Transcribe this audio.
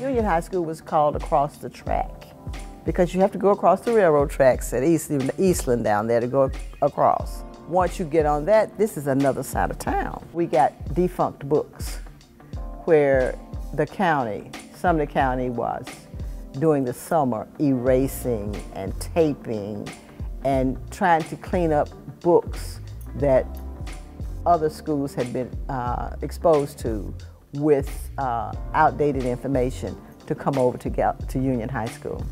Union High School was called across the track because you have to go across the railroad tracks at Eastland, Eastland down there to go across. Once you get on that, this is another side of town. We got defunct books where the county, Sumner County was during the summer erasing and taping and trying to clean up books that other schools had been uh, exposed to with uh, outdated information to come over to, to Union High School.